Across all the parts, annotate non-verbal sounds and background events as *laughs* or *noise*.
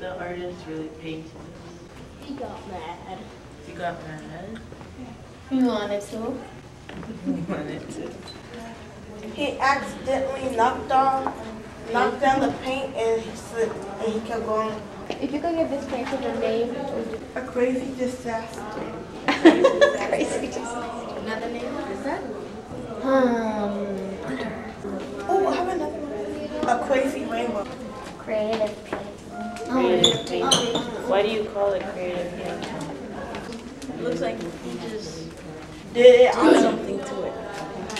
the artist really painted this? He got mad. He got mad? He wanted to. *laughs* he wanted to. He accidentally knocked on, knocked down the paint and he and he kept going. If you could give this painting a name, a crazy disaster. crazy disaster. Another name? Is that? Um. Oh, I have another one. A crazy rainbow. Creative. Creative oh, painting. Oh, Why do you call it creative painting? It looks like he just Did it? did something to it.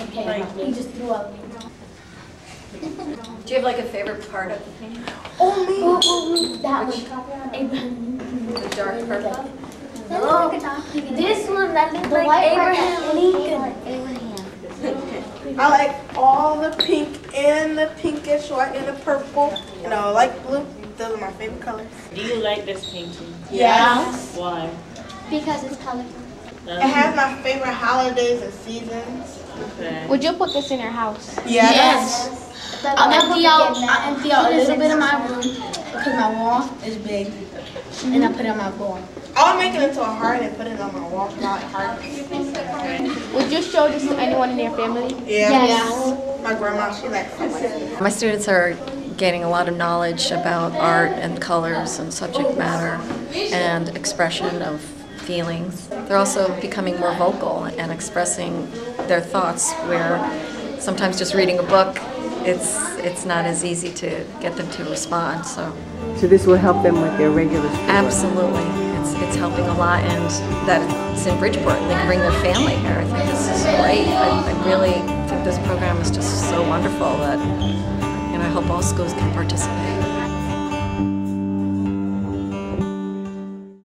Okay, he just threw up. Do you have like a favorite part of the painting? Oh, me. Oh, oh, that one. The dark purple? Oh. No, this one that looks like Abraham Lincoln. Abraham. I like all the pink and the pinkish white and the purple. And I like blue. Those are my favorite colors. Do you like this painting? Yes. Why? Because it's colorful. It has my favorite holidays and seasons. Okay. Would you put this in your house? Yes. I'll empty out, I'll empty out a little bit of my room because my wall is big. And I mm-hmm. put it on my wall. I'll make it into a heart and put it on my wall. Not a heart. Would you show this to anyone in your family? Yeah. My grandma, she likes it. My students are gaining a lot of knowledge about art and colors and subject matter and expression of feelings. They're also becoming more vocal and expressing their thoughts where sometimes just reading a book it's it's not as easy to get them to respond so So this will help them with their regular schoolwork. absolutely it's helping a lot and that it's in Bridgeport and they can bring their family here I think this is great I, I really think this program is just so wonderful that and I hope all schools can participate.